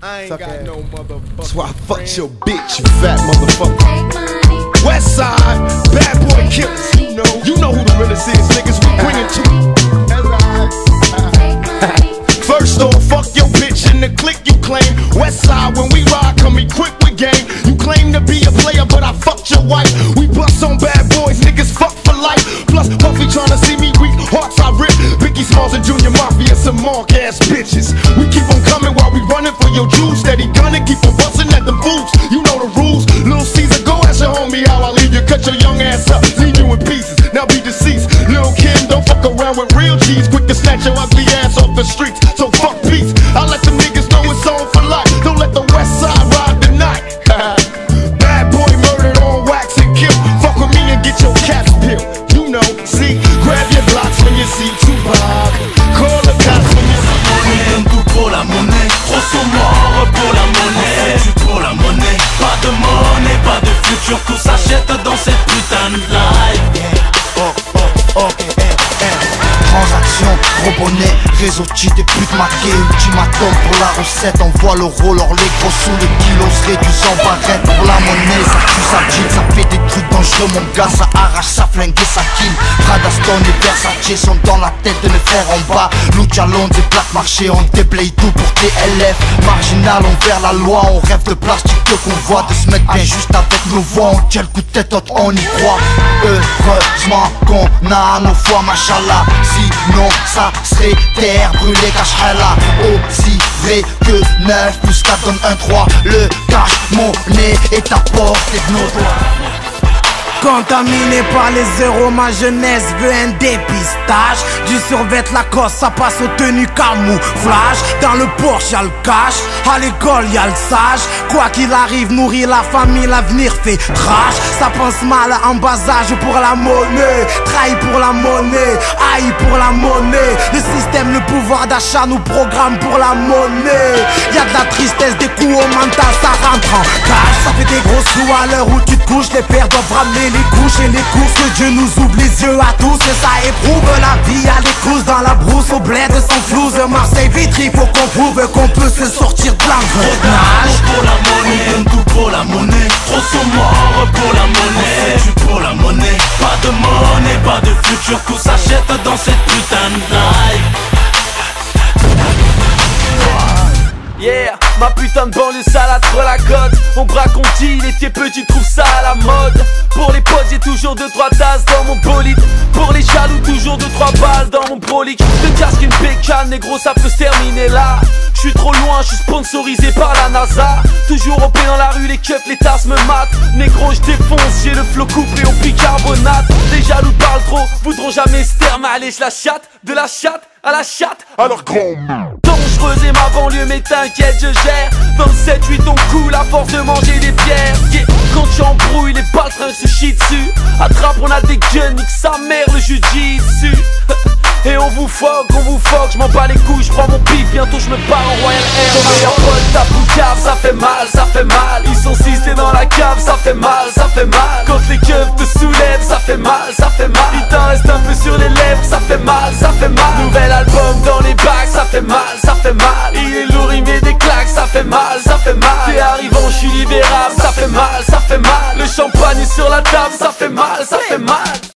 I ain't Suck got ass. no motherfucker. That's why I fucked your bitch, you fat motherfucker. West side, bad boy killers. You know, you know who the realest is, niggas. We bring it to you. First off, fuck your bitch in the clique you claim. West side, when we running for your juice. Steady gunning, keep on busting at them fools. You know the rules. Lil Caesar, go ask your homie how I leave you. Cut your young ass up, leave you in pieces. Now be deceased. Lil Kim, don't fuck around with real G's. Quick to snatch your ugly ass off the streets. So fuck dans cette putain de life. Oh, oh, oh, eh, eh, eh. Transaction, gros bonnet, réseau cheat et pute maquée Ultimatum pour la recette, envoie le roller Les gros sous les kilos en barrette Pour la monnaie, ça tue, ça cheat, ça Mon gars, ça arrache, ça flingue et ça kill. Radaston et Versace sont dans la tête de mes frères en bas. Lucha Londres et Black Marché, on déblaye tout pour TLF Marginal, on vers la loi, on rêve de plastique de convoi De se mettre bien juste avec nos voix, on tient le coup de tête, on y croit. Heureusement qu'on a nos foi, machallah Sinon ça serait terre brûlée, cachella Aussi vrai que 9 plus 4 donne un 3 Le cash, monnaie est à portée de nos doigts Contaminé par les zéros, ma jeunesse veut un dépistage. Du survêt Lacoste, ça passe aux tenues camouflage. Dans le Porsche y'a le cash, à l'école y'a le sage. Quoi qu'il arrive, nourrir la famille, l'avenir fait trash. Ça pense mal en bas âge pour la monnaie Trahi pour la monnaie, haï pour la monnaie le pouvoir d'achat nous programme pour la monnaie. Y'a de la tristesse, des coups au mental, ça rentre en cash Ça fait des gros sous à l'heure où tu te couches. Les pères doivent ramener les couches et les courses. Que Dieu nous ouvre les yeux à tous Et ça éprouve la vie à l'écluse Dans la brousse au bled sans flouze. Marseille Vitry, faut qu'on prouve qu'on peut se sortir de l'engrenage pour la monnaie, tout pour la monnaie, trop sont morts pour la monnaie, tu pour la monnaie, pas de monnaie, pas de futur, tout s'achète dans cette putain de. Yeah, ma putain de banlieue salade pour la côte. On braque, on dit, il était petit, trouve ça à la mode. Pour les potes, j'ai toujours deux trois tasses dans mon bolide. Pour les jaloux, toujours deux trois balles dans mon prolique. Deux casque, une pécane, négro, ça peut se terminer là. Je suis trop loin, je suis sponsorisé par la NASA. Toujours au dans la rue, les keufs, les tasses me matent. Négro, je défonce, j'ai le flot couplé au bicarbonate. Les jaloux parlent trop, voudront jamais se terme. Allez, je la chatte, de la chatte à la chatte. Alors grand dangereuse ma banlieue Mais t'inquiète je gère. 27 8 on coule à force de manger des pierres. Quand tu embrouilles les baltrins se chient dessus. Attrape on a des gueules nique sa mère le jujitsu Et on vous foque, on vous foque, je m'en bats les couilles, je prends mon pif, bientôt je me bats en Royal Air. Ton meilleur pote ta boucave, ça fait mal, ça fait mal. Ils sont six, t'es dans la cave, ça fait mal, ça fait mal. Quand les keufs te soulèvent, ça fait mal, ça fait mal. Il t'en reste un peu sur les lèvres, ça fait mal, ça fait mal. Nouvel album dans les bacs, ça fait mal. sur la table,